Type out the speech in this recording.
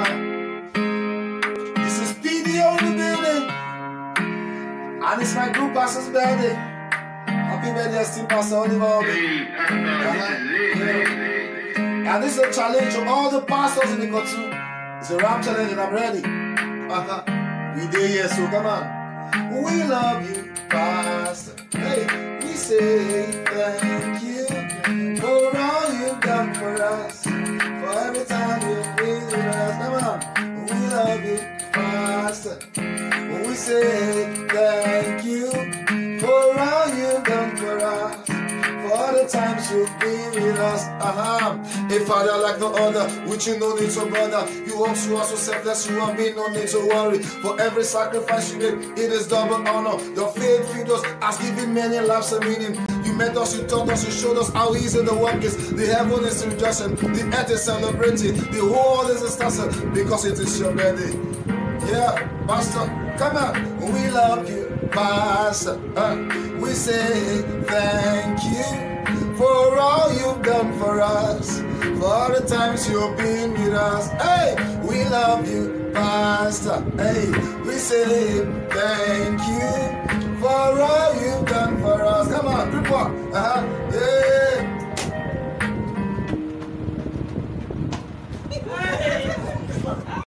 man. This is PD on the building. And it's my group pastor's birthday. Happy birthday, Steve Pastor Oliver. And this is a challenge to all the pastors in the country. It's a rap challenge and I'm ready. Uh-huh. We do here, so come on. We love you, Pastor. Hey, we say you, Pastor. We say thank you for all you've done for us. For all the times you've been with us. Uh-huh. A father like no other, which you no need to bother. You also are so selfless, you have been no need to worry. For every sacrifice you made, it is double honor. Your faith feed us has given many lives a meaning. You met us, you taught us, you showed us how easy the work is. The heaven is rejoicing, the earth is celebrating, the whole is ecstatic because it is your birthday. Yeah, Pastor, come on. We love you, Pastor. Uh, we say thank you for all you've done for us, for the times you've been with us. Hey, we love you, Pastor. Hey, we say thank you for all you've